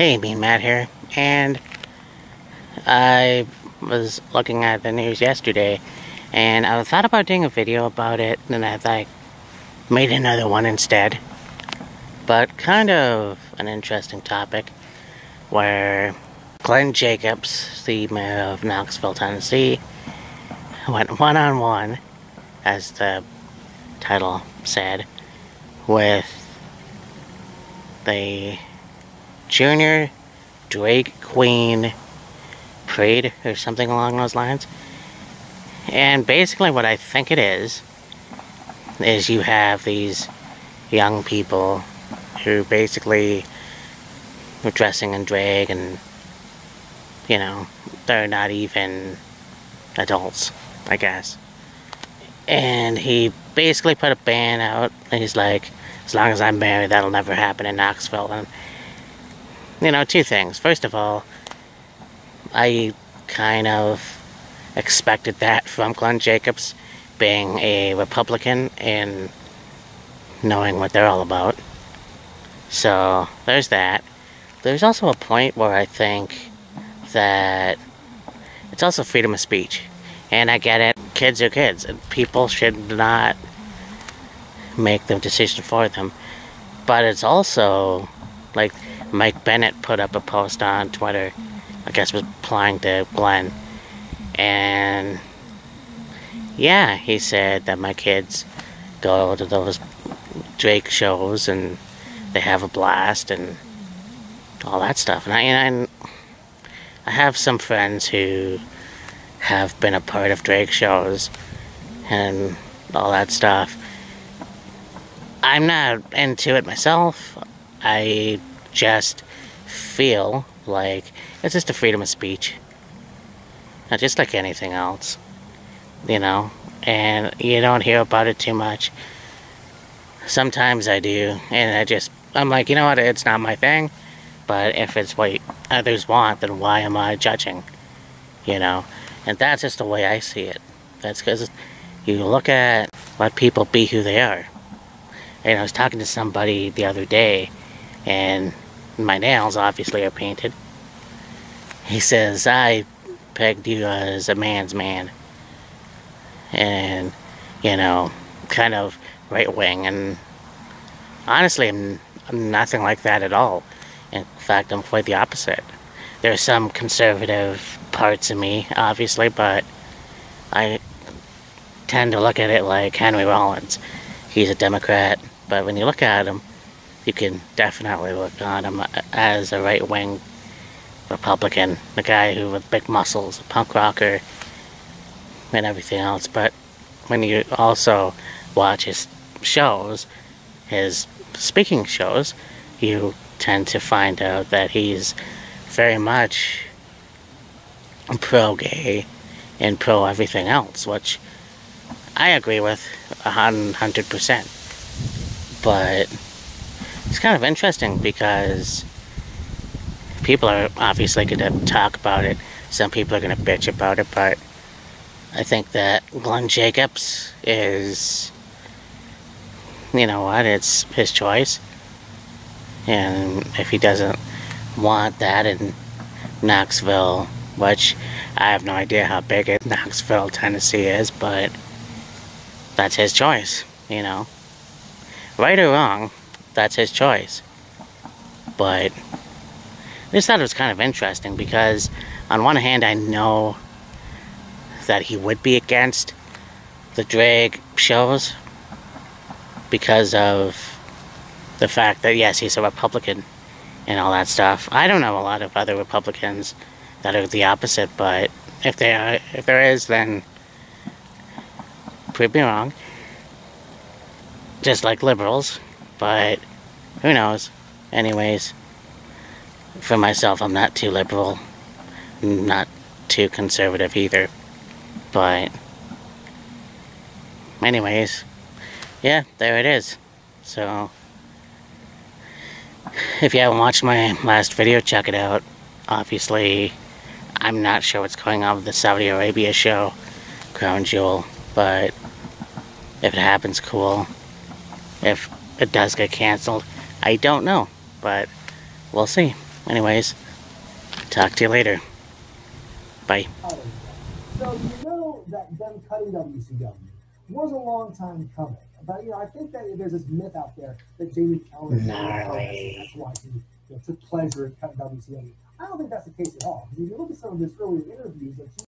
Hey, Mean Matt here, and I was looking at the news yesterday, and I thought about doing a video about it, and I like made another one instead. But kind of an interesting topic, where Glenn Jacobs, the mayor of Knoxville, Tennessee, went one on one, as the title said, with the Junior Drag Queen Parade or something along those lines. And basically, what I think it is is you have these young people who basically are dressing in drag and you know they're not even adults I guess. And he basically put a ban out. And he's like as long as I'm married that'll never happen in Knoxville. And you know, two things. First of all, I kind of expected that from Glenn Jacobs being a Republican and knowing what they're all about. So, there's that. There's also a point where I think that it's also freedom of speech. And I get it, kids are kids, and people should not make the decision for them. But it's also like Mike Bennett put up a post on Twitter, I guess was applying to Glenn, and yeah, he said that my kids go to those drag shows and they have a blast and all that stuff. And I, and I, I have some friends who have been a part of drag shows and all that stuff. I'm not into it myself. I just feel like it's just a freedom of speech. Not just like anything else. You know? And you don't hear about it too much. Sometimes I do, and I just, I'm like, you know what, it's not my thing, but if it's what others want, then why am I judging? You know? And that's just the way I see it. That's because you look at let people be who they are. And I was talking to somebody the other day, and my nails obviously are painted. He says, I pegged you as a man's man. And, you know, kind of right wing. And honestly, I'm, I'm nothing like that at all. In fact, I'm quite the opposite. There's some conservative parts of me, obviously, but I tend to look at it like Henry Rollins. He's a Democrat, but when you look at him, you can definitely look on him as a right-wing Republican, the guy who with big muscles, a punk rocker, and everything else. But when you also watch his shows, his speaking shows, you tend to find out that he's very much pro-gay and pro everything else, which I agree with hundred percent. But it's kind of interesting because people are obviously going to talk about it. Some people are going to bitch about it, but I think that Glenn Jacobs is, you know what, it's his choice. And if he doesn't want that in Knoxville, which I have no idea how big it Knoxville, Tennessee is, but that's his choice, you know. Right or wrong, that's his choice. But just thought was kind of interesting because on one hand I know that he would be against the drag shows because of the fact that yes he's a Republican and all that stuff. I don't know a lot of other Republicans that are the opposite, but if there are, if there is, then prove me wrong. Just like liberals, but who knows? Anyways, for myself, I'm not too liberal, not too conservative either. But, anyways, yeah, there it is. So, if you haven't watched my last video, check it out. Obviously, I'm not sure what's going on with the Saudi Arabia show, Crown Jewel, but if it happens, cool. If it does get canceled, I don't know, but we'll see. Anyways, talk to you later. Bye. So you know that them cutting WCW was a long time coming. But you know, I think that there's this myth out there that Jamie Kellner Gnarly. that's why he you know, took pleasure in cutting WCW. I don't think that's the case at all. Because if you look at some of his earlier interviews, like he